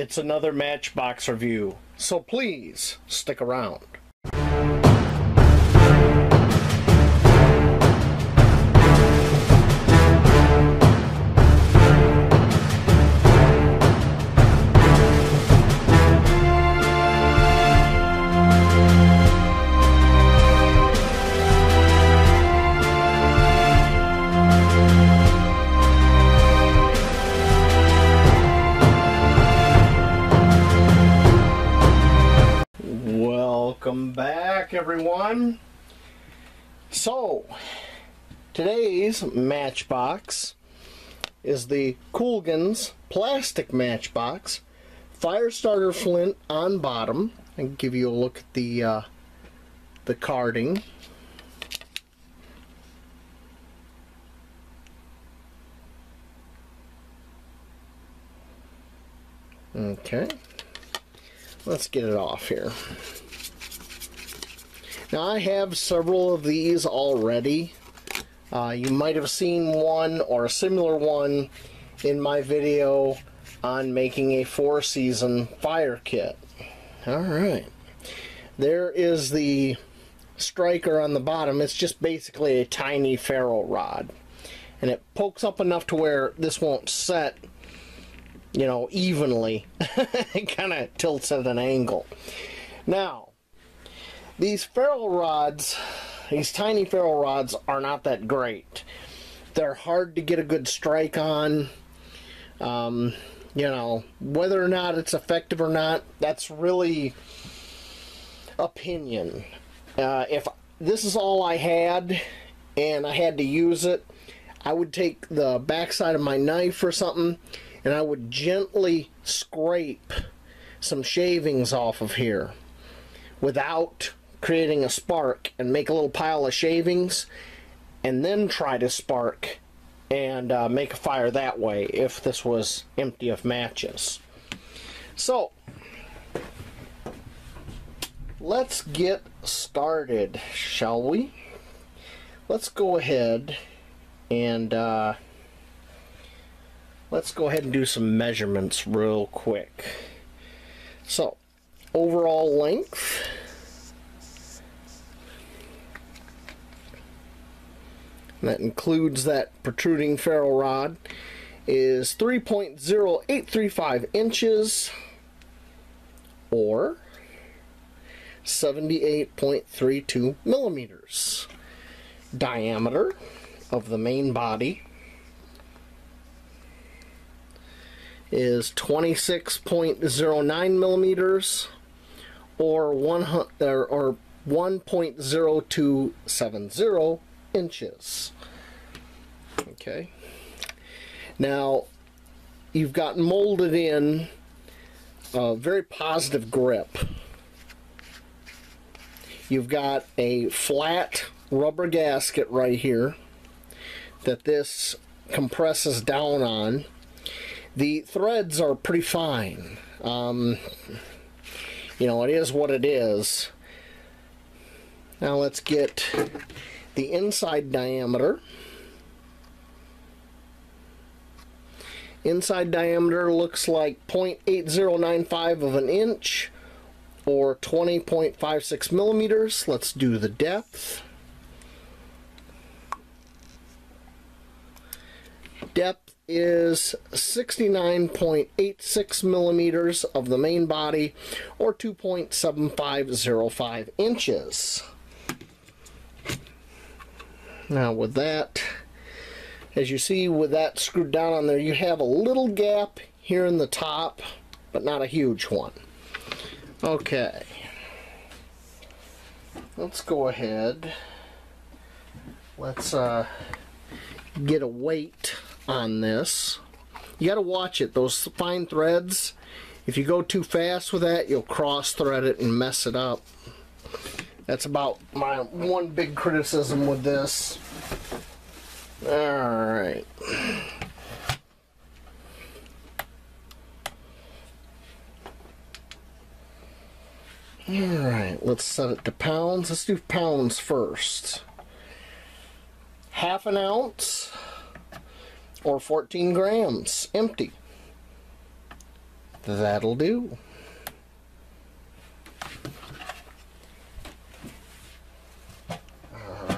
It's another Matchbox review, so please stick around. Back, everyone. So, today's Matchbox is the Coghlans plastic Matchbox Firestarter Flint on bottom. And give you a look at the uh, the carding. Okay. Let's get it off here. Now I have several of these already. Uh, you might have seen one or a similar one in my video on making a four season fire kit. Alright. There is the striker on the bottom. It's just basically a tiny ferro rod. And it pokes up enough to where this won't set you know, evenly. it kind of tilts at an angle. Now, these ferro rods, these tiny ferro rods, are not that great. They're hard to get a good strike on. Um, you know, whether or not it's effective or not, that's really opinion. Uh, if this is all I had and I had to use it, I would take the backside of my knife or something and I would gently scrape some shavings off of here without creating a spark and make a little pile of shavings and then try to spark and uh, make a fire that way if this was empty of matches. So, let's get started, shall we? Let's go ahead and uh, let's go ahead and do some measurements real quick. So, overall length. That includes that protruding ferro rod is 3.0835 inches or 78.32 millimeters. Diameter of the main body is 26.09 millimeters or or 1.0270 inches. Okay. Now you've got molded in a very positive grip. You've got a flat rubber gasket right here that this compresses down on the threads are pretty fine. Um, you know, it is what it is. Now let's get the inside diameter. Inside diameter looks like 0.8095 of an inch or 20.56 millimeters. Let's do the depth. Depth is 69.86 millimeters of the main body or 2.7505 inches. Now with that, as you see with that screwed down on there, you have a little gap here in the top, but not a huge one. Okay. Let's go ahead. Let's uh, get a weight on this. You got to watch it. Those fine threads, if you go too fast with that, you'll cross thread it and mess it up. That's about my one big criticism with this. Alright. Alright, let's set it to pounds. Let's do pounds first. Half an ounce or 14 grams empty. That'll do.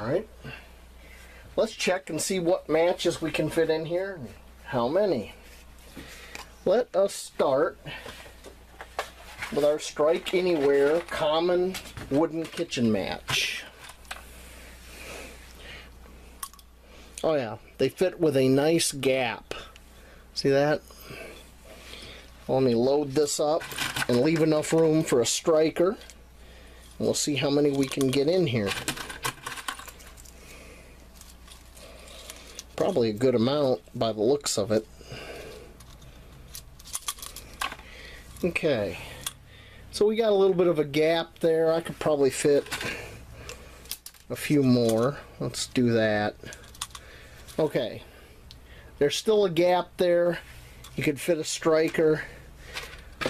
Alright. Let's check and see what matches we can fit in here and how many. Let us start with our Strike Anywhere common wooden kitchen match. Oh yeah, they fit with a nice gap. See that? Let me load this up and leave enough room for a striker. And we'll see how many we can get in here. Probably a good amount by the looks of it. Okay. So we got a little bit of a gap there. I could probably fit a few more. Let's do that. Okay. There's still a gap there. You could fit a striker.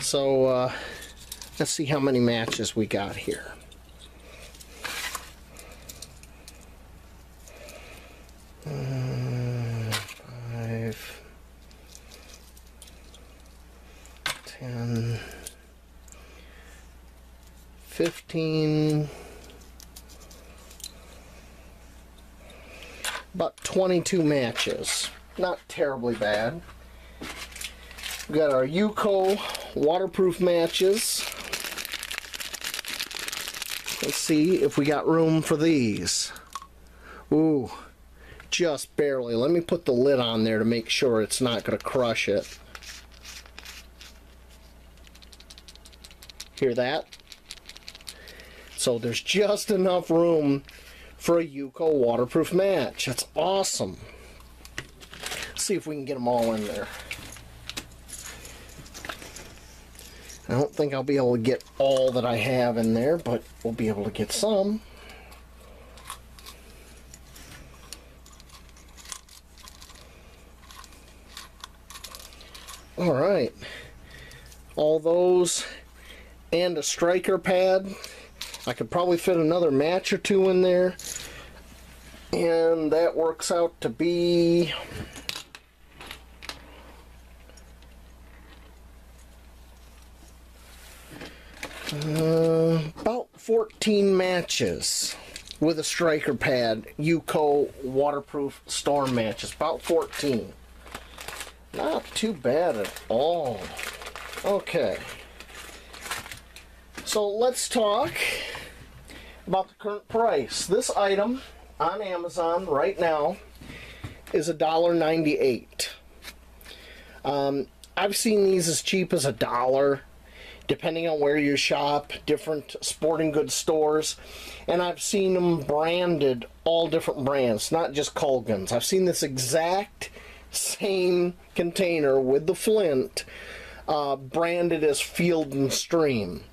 So uh, let's see how many matches we got here. Uh, 10, 15, about 22 matches. Not terribly bad. We've got our UCO waterproof matches. Let's see if we got room for these. Ooh, just barely. Let me put the lid on there to make sure it's not going to crush it. Hear that? So there's just enough room for a UCO waterproof match. That's awesome. Let's see if we can get them all in there. I don't think I'll be able to get all that I have in there, but we'll be able to get some. All right. All those and a striker pad. I could probably fit another match or two in there. And that works out to be uh, about 14 matches with a striker pad, UCO waterproof storm matches. About 14. Not too bad at all. Okay. So let's talk about the current price. This item on Amazon right now is $1.98. Um, I've seen these as cheap as a dollar, depending on where you shop, different sporting goods stores. And I've seen them branded all different brands, not just Coghlans. I've seen this exact same container with the flint uh, branded as Field and Stream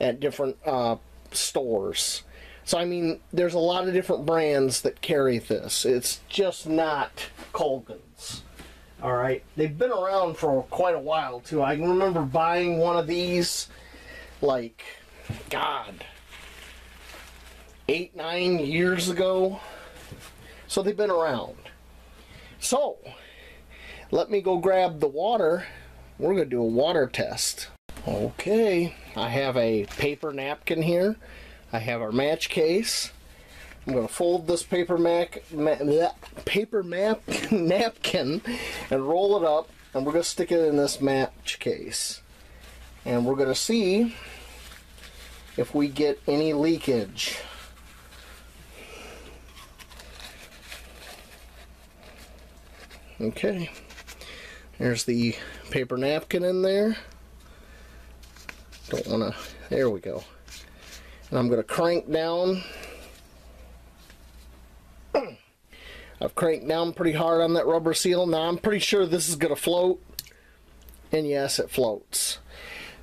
at different uh, stores. So I mean, there's a lot of different brands that carry this. It's just not Coghlans. All right, they've been around for quite a while too. I can remember buying one of these, like, God, eight nine years ago. So they've been around. So let me go grab the water. We're gonna do a water test. Okay, I have a paper napkin here. I have our match case. I'm going to fold this paper mac, ma paper map napkin and roll it up and we're going to stick it in this match case. And we're going to see if we get any leakage. Okay, there's the paper napkin in there. Don't want to, there we go. And I'm going to crank down. I've cranked down pretty hard on that rubber seal. Now I'm pretty sure this is going to float. And yes, it floats.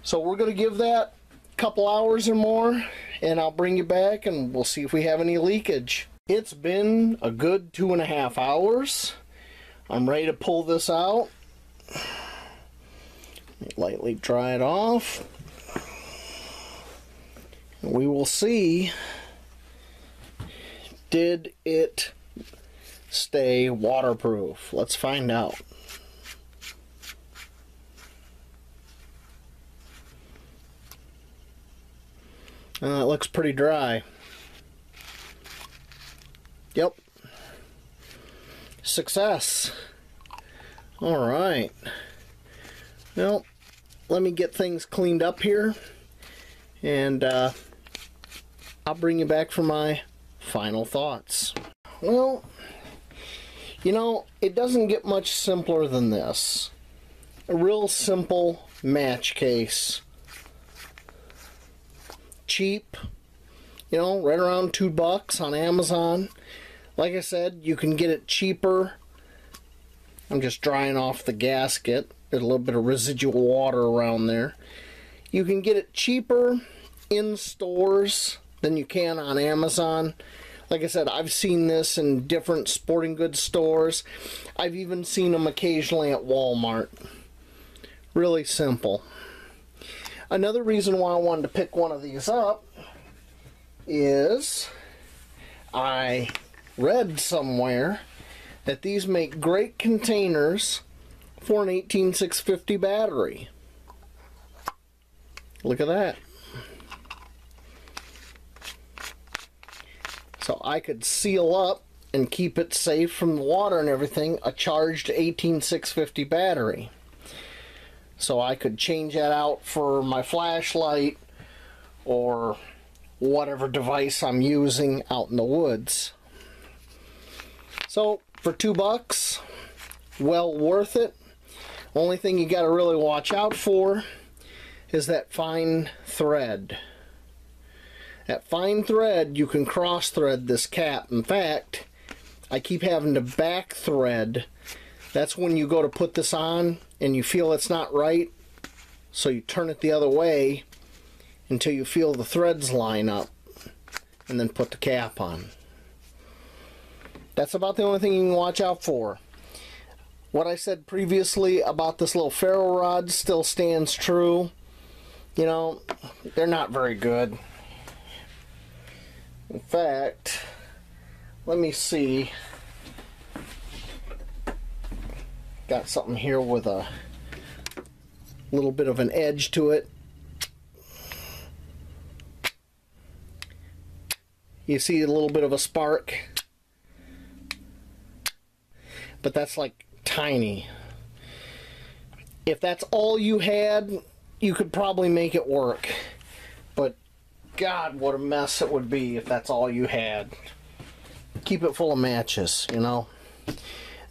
So we're going to give that a couple hours or more. And I'll bring you back and we'll see if we have any leakage. It's been a good two and a half hours. I'm ready to pull this out. Lightly dry it off we will see did it stay waterproof? Let's find out. Uh, it looks pretty dry. Yep. Success. All right. Well, let me get things cleaned up here and uh, I'll bring you back for my final thoughts. Well, you know, it doesn't get much simpler than this. A real simple match case. Cheap, you know, right around two bucks on Amazon. Like I said, you can get it cheaper. I'm just drying off the gasket. There's a little bit of residual water around there. You can get it cheaper in stores than you can on Amazon. Like I said, I've seen this in different sporting goods stores. I've even seen them occasionally at Walmart. Really simple. Another reason why I wanted to pick one of these up is I read somewhere that these make great containers for an 18650 battery. Look at that. So I could seal up and keep it safe from the water and everything a charged 18650 battery. So I could change that out for my flashlight or whatever device I'm using out in the woods. So for two bucks, well worth it. Only thing you got to really watch out for is that fine thread. That fine thread, you can cross thread this cap. In fact, I keep having to back thread. That's when you go to put this on and you feel it's not right. So you turn it the other way until you feel the threads line up and then put the cap on. That's about the only thing you can watch out for. What I said previously about this little ferro rod still stands true. You know, they're not very good. In fact, let me see. Got something here with a little bit of an edge to it. You see a little bit of a spark. But that's like tiny. If that's all you had, you could probably make it work. But God, what a mess it would be if that's all you had. Keep it full of matches, you know. And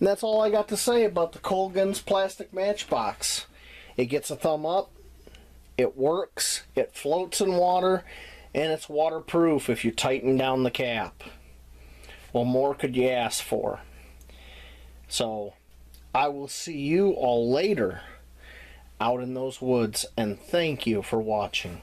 that's all I got to say about the Coghlans plastic matchbox. It gets a thumb up, it works, it floats in water, and it's waterproof if you tighten down the cap. What more could you ask for? So, I will see you all later out in those woods, and thank you for watching.